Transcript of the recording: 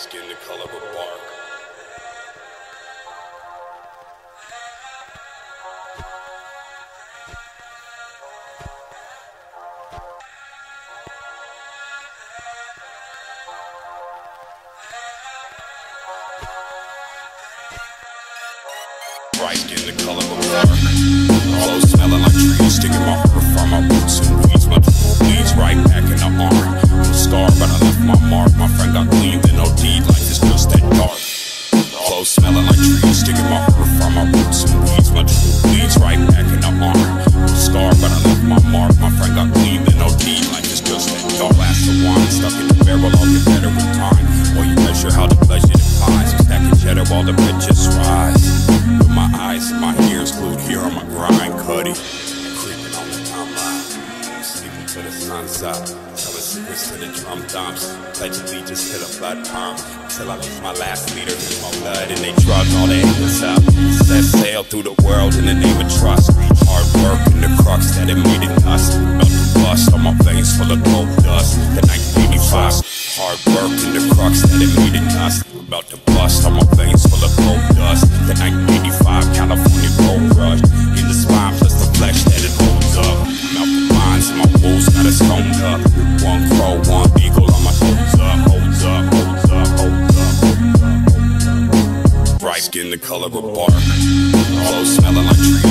skin the color of bark. Bright skin the color of bark. Smelling like trees, sticking my heart from my roots and weeds. My true bleeds right back in the arm. I'm but I left my mark. My friend got clean, then. Life is just that dark. Glass of wine stuck in the barrel, I'll get better with time. While you measure how the pleasure defies. I'm stacking cheddar while the just rise. With my eyes and my ears glued here on my grind, cutty. Till the sun's up. Telling secrets to the drum thumps. Pledge allegiance to the blood pump. Till I leave my last leader in my blood. And they drug all the haters up. Set sail through the world in the name of trust. Hard work and the crux that it made it us. To bust on my veins full of gold dust. The 1985. Hard work and the crux that it made it us. About to bust on my veins full of skin the color of bark. Clothes smelling like trees,